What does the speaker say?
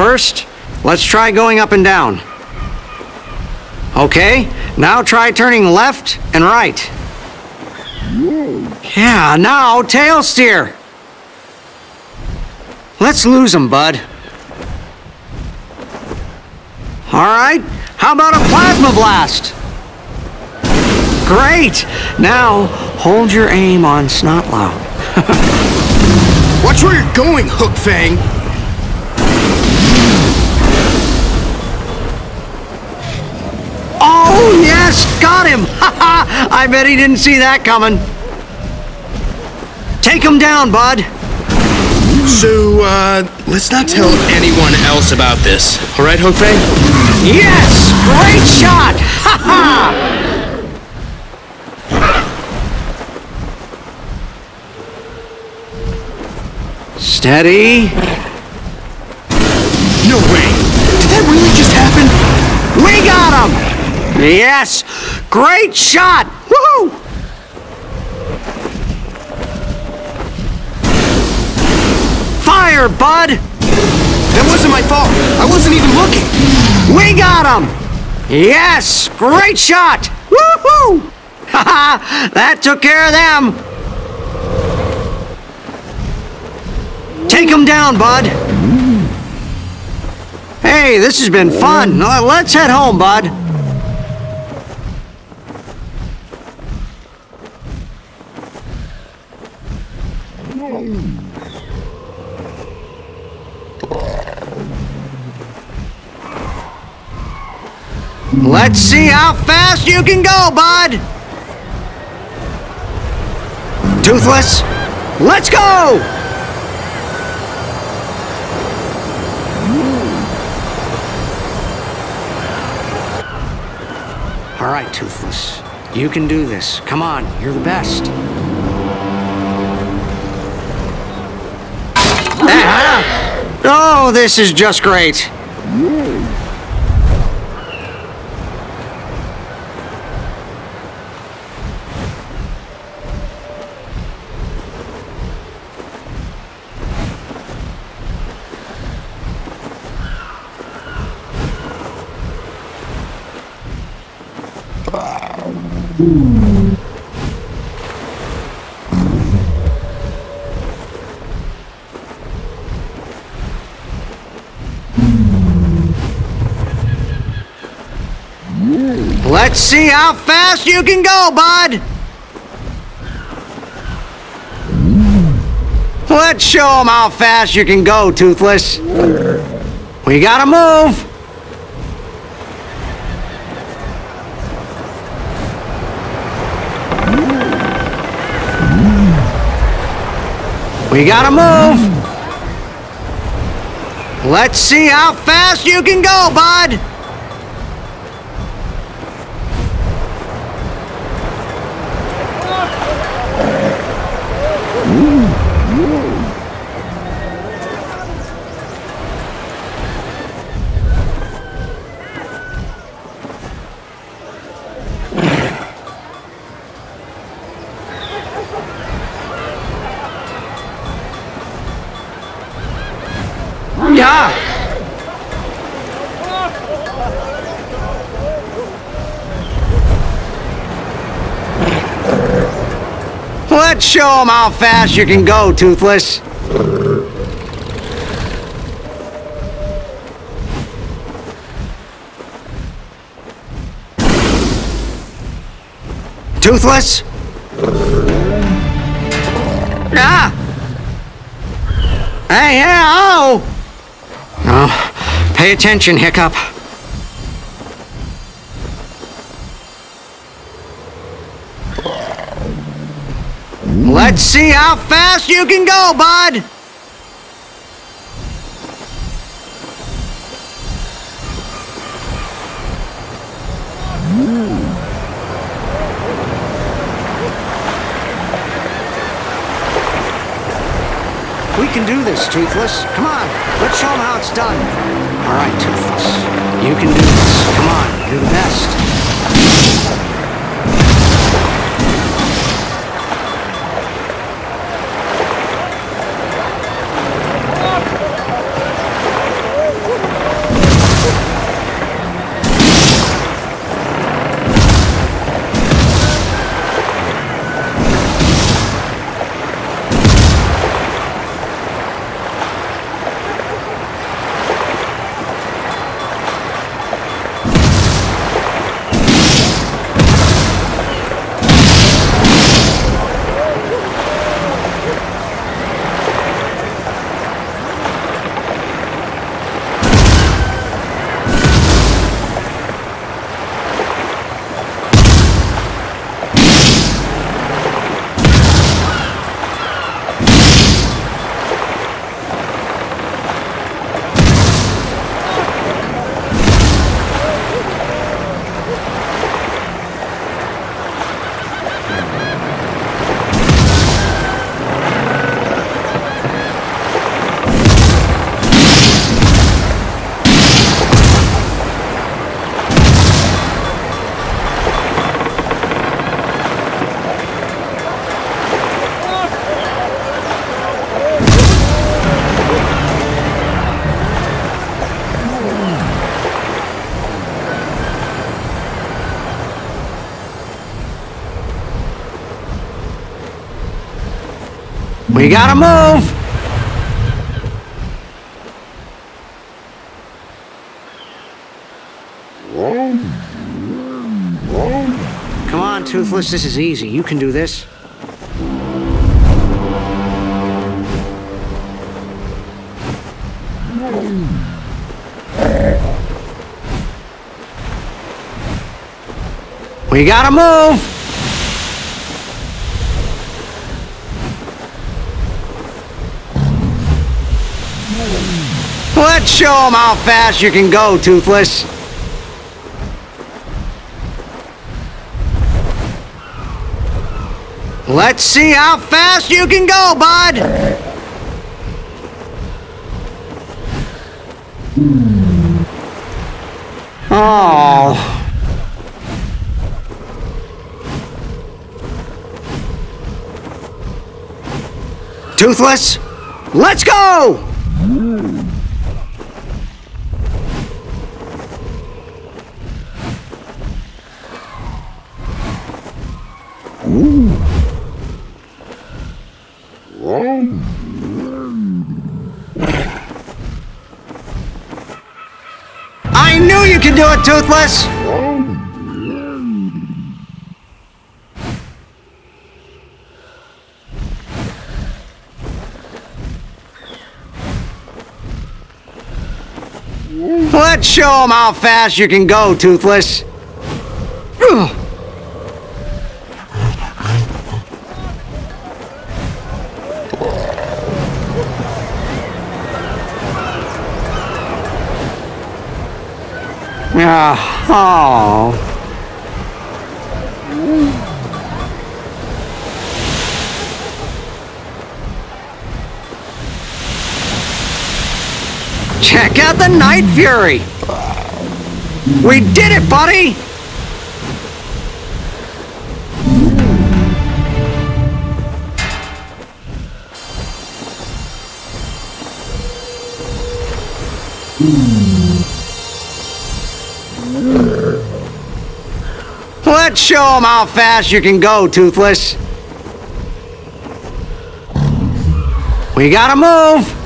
First, let's try going up and down. Okay, now try turning left and right. Yeah, now tail steer. Let's lose him, bud. All right, how about a plasma blast? Great! Now, hold your aim on Snotlout. Watch where you're going, Hookfang! Got him! I bet he didn't see that coming. Take him down, bud. So, uh, let's not tell anyone else about this. All right, Hook Yes! Great shot! Ha ha! Steady. No way! Did that really just happen? We got him! Yes! Great shot! Woohoo! Fire, bud! That wasn't my fault. I wasn't even looking. We got him! Yes! Great shot! Woohoo! Haha! that took care of them! Take him down, bud! Hey, this has been fun. Let's head home, bud. Let's see how fast you can go, bud! Toothless, let's go! All right, Toothless. You can do this. Come on, you're the best. Oh, this is just great. Hmm. Let's see how fast you can go, bud. Let's show them how fast you can go, Toothless. We gotta move. We gotta move. Let's see how fast you can go, bud. Yeah. Let's show them how fast you can go, Toothless. Toothless? Ah! Hey, yeah, oh! Oh, pay attention, Hiccup. Let's see how fast you can go, bud! We can do this, Toothless. Come on, let's show them how it's done. All right, Toothless. You can do this. Come on, We gotta move! Come on, Toothless, this is easy. You can do this. We gotta move! Let's show them how fast you can go, Toothless. Let's see how fast you can go, bud! Oh. Toothless, let's go! I knew you could do it, Toothless! Let's show them how fast you can go, Toothless. Ugh. Ah, oh. Check out the Night Fury! We did it, buddy! Let's show them how fast you can go, Toothless. We gotta move!